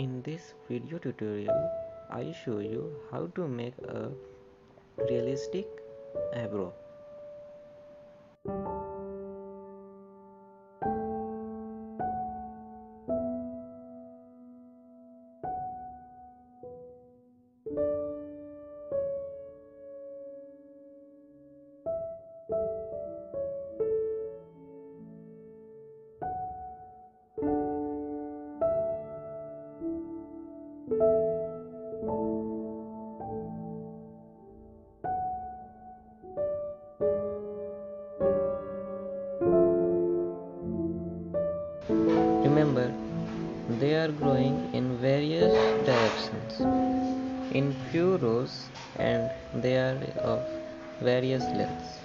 In this video tutorial, I show you how to make a realistic eyebrow. They are growing in various directions in few rows and they are of various lengths.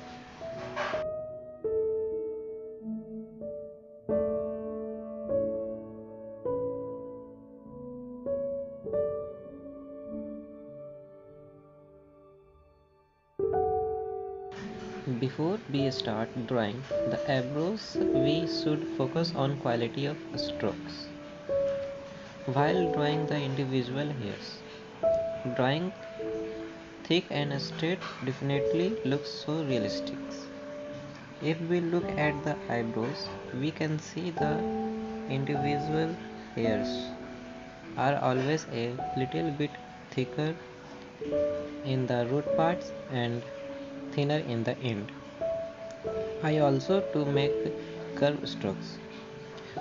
Before we start drawing the eyebrows, we should focus on quality of strokes. While drawing the individual hairs, drawing thick and straight definitely looks so realistic. If we look at the eyebrows, we can see the individual hairs are always a little bit thicker in the root parts and thinner in the end. I also to make curve strokes.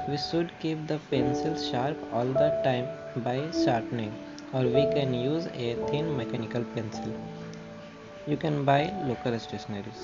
We should keep the pencil sharp all the time by sharpening or we can use a thin mechanical pencil. You can buy local stationaries.